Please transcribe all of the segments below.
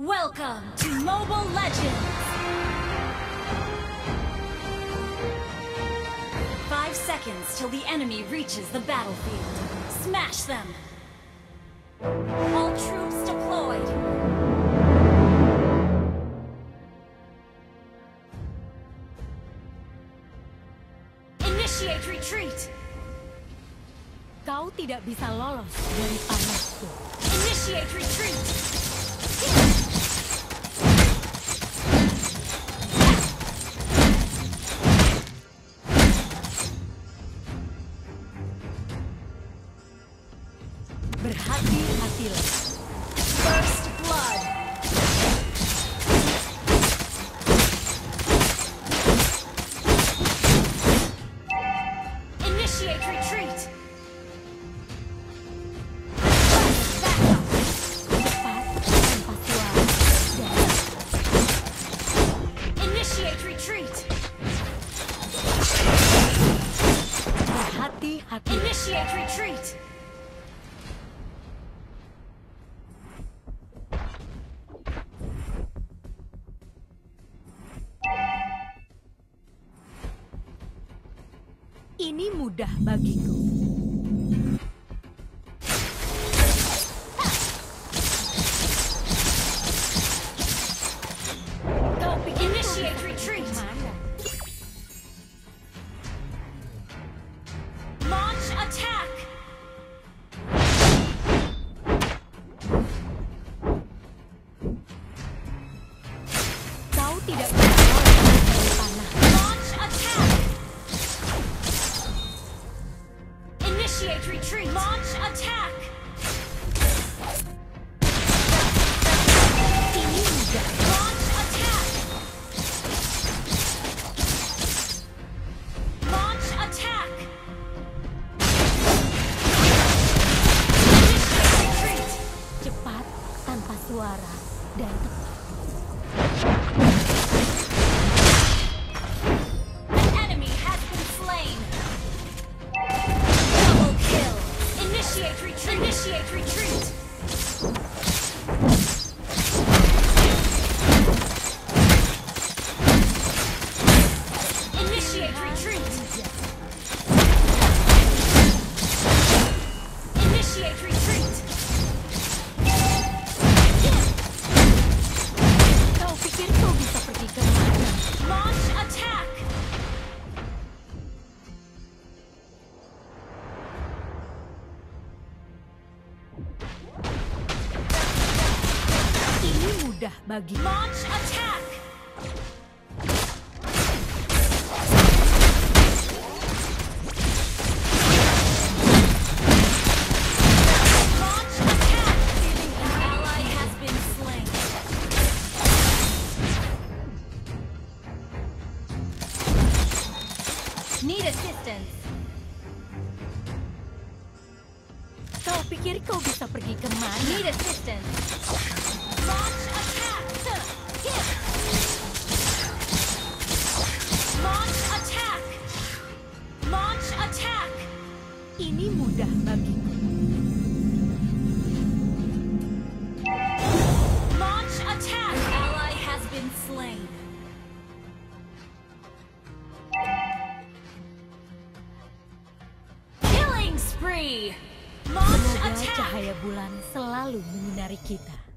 Welcome to Mobile Legends! Five seconds till the enemy reaches the battlefield. Smash them! All troops deployed! Initiate retreat! Kau tidak bisa lolos dari panasku. Initiate retreat! Let's go. Ini mudah bagiku. Dan bagi. Launch attack! Need assistance. Kau pikir kau bisa pergi ke mana? Need assistance. Launch attack! Launch attack! Launch attack! Ini mudah bagiku. Launch attack! Ally has been slain. Killing spree! Launch Semoga attack! cahaya bulan selalu menyinari kita.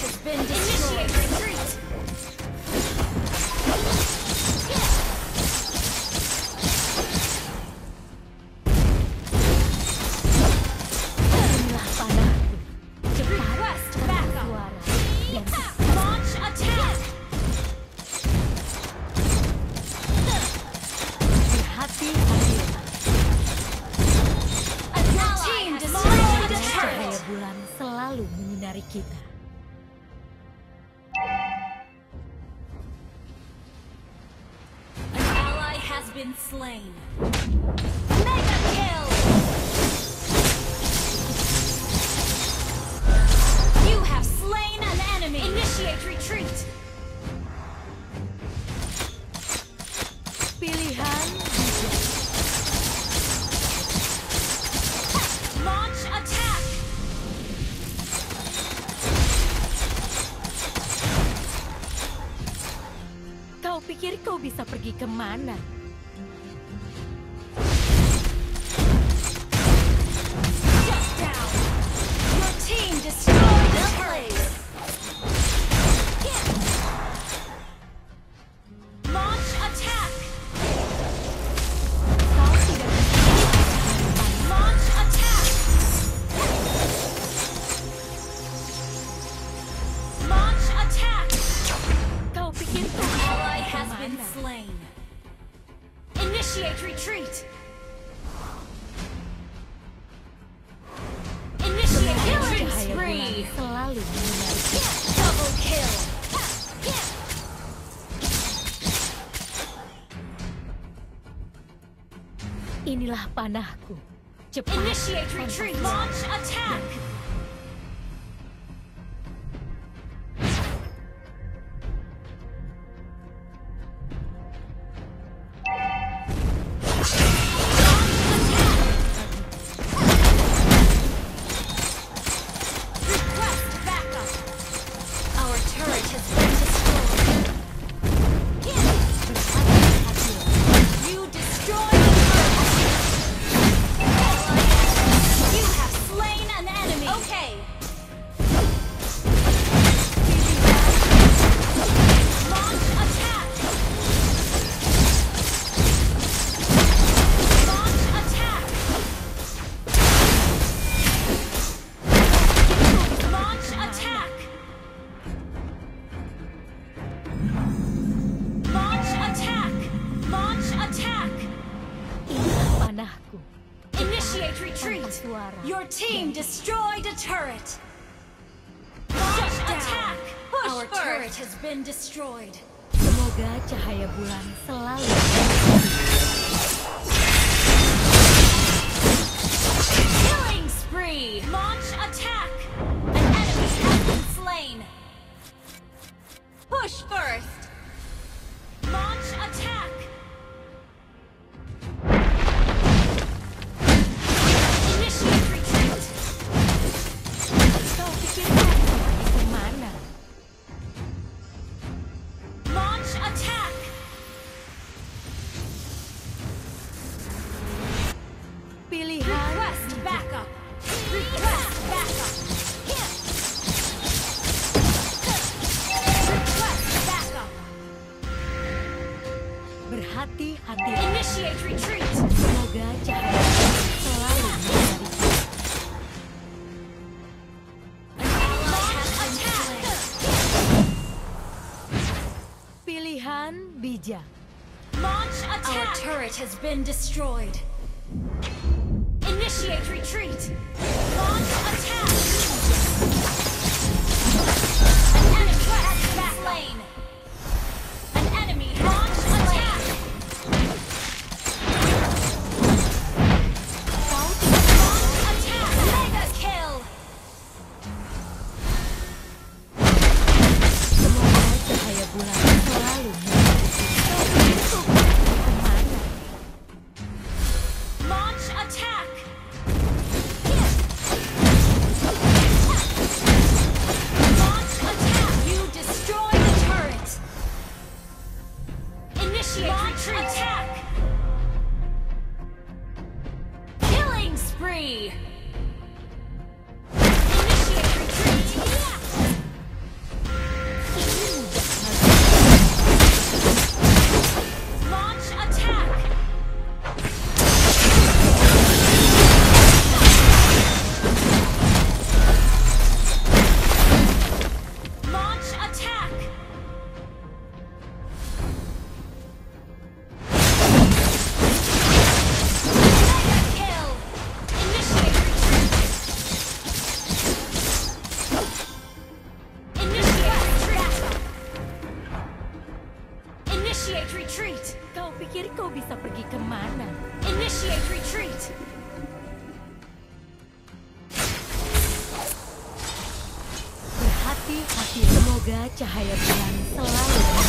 has been destroyed. been slain. Mega kill! You have slain an enemy! Initiate retreat! Billy Han, Launch attack! Kau pikir kau bisa pergi kemana? been slain. Initiate retreat! Initiate killing spree! Double kill! Inilah panahku. Cepat. Initiate retreat. Launch attack. Semoga cahaya bulan selalu Launch attack! Our turret has been destroyed. Initiate retreat! Launch attack! Pergi ke mana? Initiate retreat. Berhati-hati, semoga cahaya bulan selalu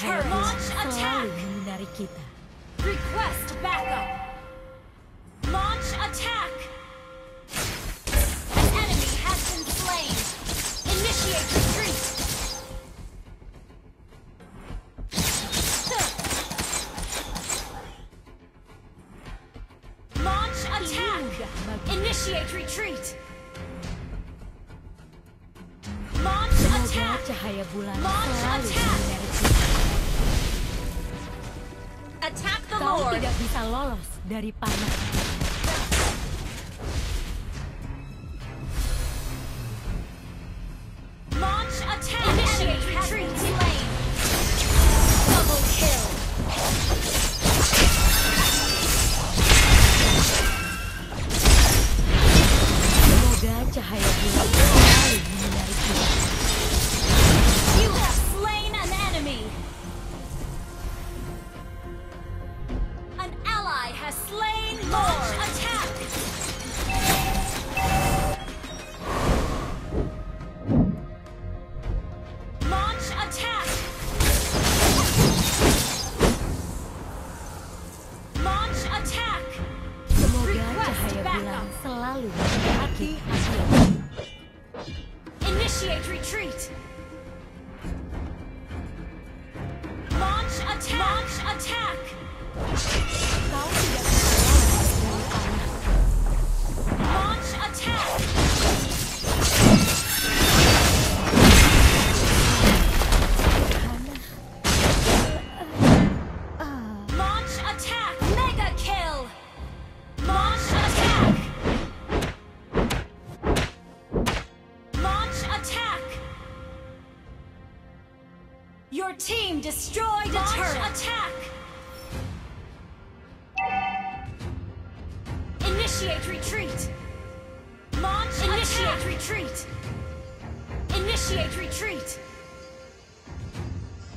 destroyed Semoga a cahaya turret. bulan Launch attack. Request backup. Launch attack. An enemy has been slain. Initiate retreat. Launch attack. Initiate retreat. Launch attack. Launch attack. Kau tidak bisa lolos dari panah. Initiate retreat. Your team destroyed a turret. attack. Initiate retreat. Launch Initiate retreat. Initiate retreat.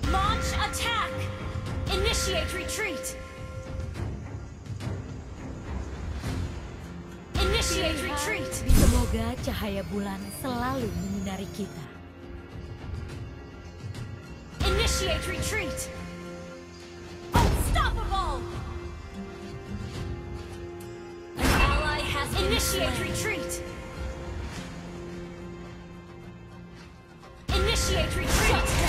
Launch attack. Initiate retreat. Initiate retreat. Semoga cahaya bulan selalu menyinari kita. Initiate retreat. Unstoppable. An ally has initiate retreat. Initiate retreat.